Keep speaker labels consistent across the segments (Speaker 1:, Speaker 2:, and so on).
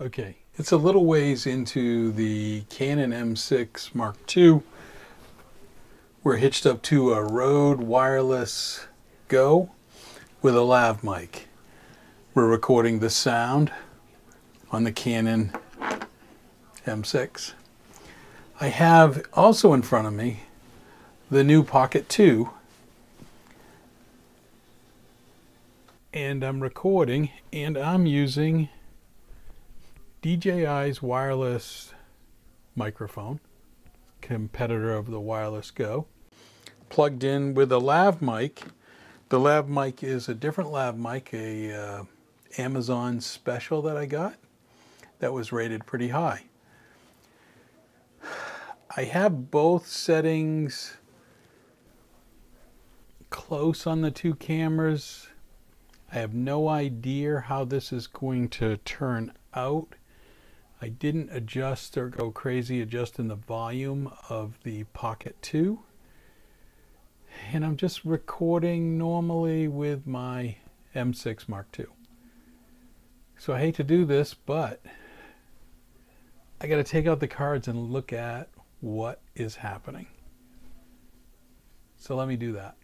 Speaker 1: Okay, it's a little ways into the Canon M6 Mark II. We're hitched up to a Rode Wireless Go with a lav mic. We're recording the sound on the Canon M6. I have also in front of me the new Pocket 2 and I'm recording and I'm using DJI's wireless microphone, competitor of the Wireless Go, plugged in with a lav mic. The lav mic is a different lav mic, a uh, Amazon special that I got that was rated pretty high. I have both settings close on the two cameras. I have no idea how this is going to turn out. I didn't adjust or go crazy adjusting the volume of the Pocket 2. And I'm just recording normally with my M6 Mark II. So I hate to do this, but I got to take out the cards and look at what is happening. So let me do that.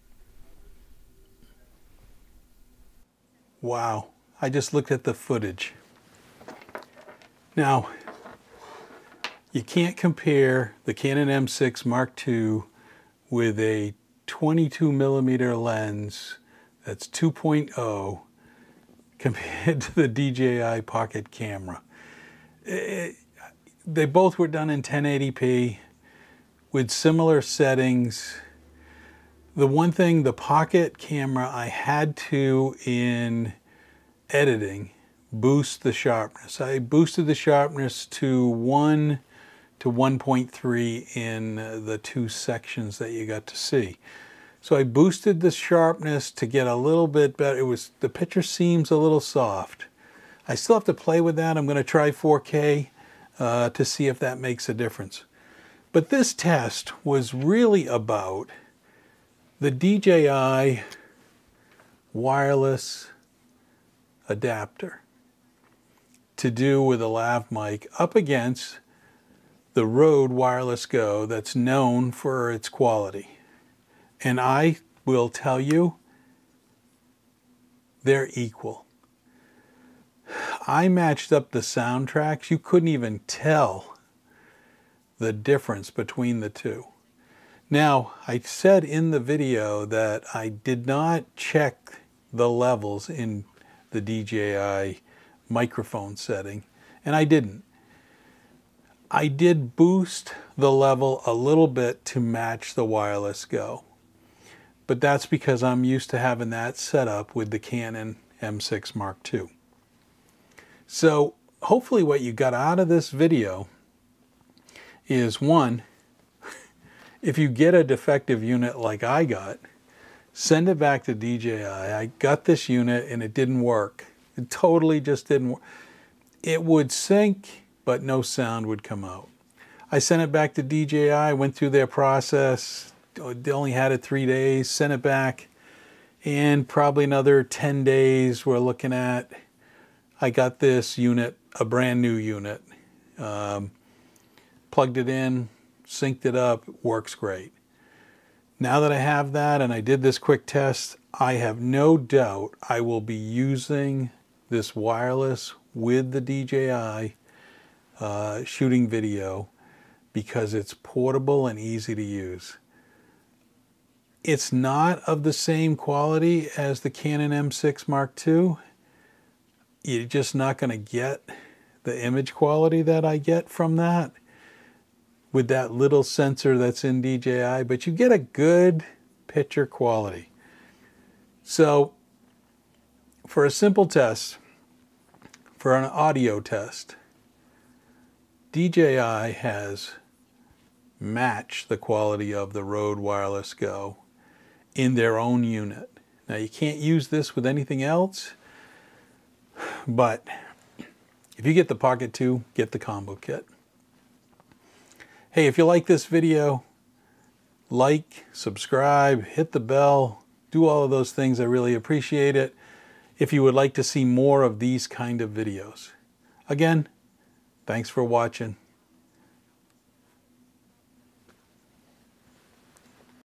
Speaker 1: Wow, I just looked at the footage. Now, you can't compare the Canon M6 Mark II with a 22 millimeter lens that's 2.0 compared to the DJI Pocket camera. It, they both were done in 1080p with similar settings. The one thing, the Pocket camera, I had to, in editing, boost the sharpness. I boosted the sharpness to 1 to 1.3 in the two sections that you got to see. So I boosted the sharpness to get a little bit better. It was the picture seems a little soft. I still have to play with that. I'm going to try 4K uh, to see if that makes a difference. But this test was really about the DJI wireless adapter to do with a lav mic up against the Rode Wireless Go that's known for its quality. And I will tell you, they're equal. I matched up the soundtracks. You couldn't even tell the difference between the two. Now, I said in the video that I did not check the levels in the DJI microphone setting, and I didn't. I did boost the level a little bit to match the Wireless Go, but that's because I'm used to having that set up with the Canon M6 Mark II. So hopefully what you got out of this video is one, if you get a defective unit like I got, send it back to DJI. I got this unit and it didn't work. It totally just didn't work. It would sync, but no sound would come out. I sent it back to DJI, went through their process, they only had it three days, sent it back, and probably another 10 days we're looking at. I got this unit, a brand new unit, um, plugged it in, synced it up, works great. Now that I have that and I did this quick test, I have no doubt I will be using this wireless with the DJI uh, shooting video because it's portable and easy to use. It's not of the same quality as the Canon M6 Mark II. You're just not going to get the image quality that I get from that with that little sensor that's in DJI, but you get a good picture quality. So for a simple test, for an audio test, DJI has matched the quality of the Rode Wireless Go in their own unit. Now you can't use this with anything else, but if you get the Pocket 2, get the combo kit. Hey, if you like this video, like, subscribe, hit the bell, do all of those things. I really appreciate it if you would like to see more of these kind of videos. Again, thanks for watching.